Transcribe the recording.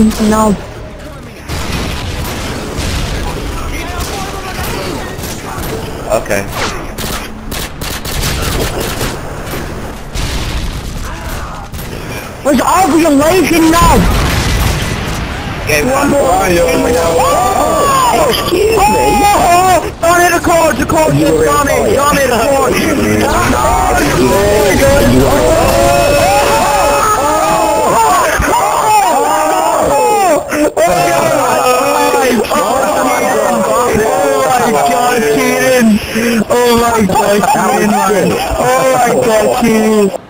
No. Okay. Was over your lazy knob. Game One more. Oh, excuse me. Oh, Don't hit a coach, the coach is were on it. in Don't hit a Oh my god, Kieran! Oh my god, Kieran! Oh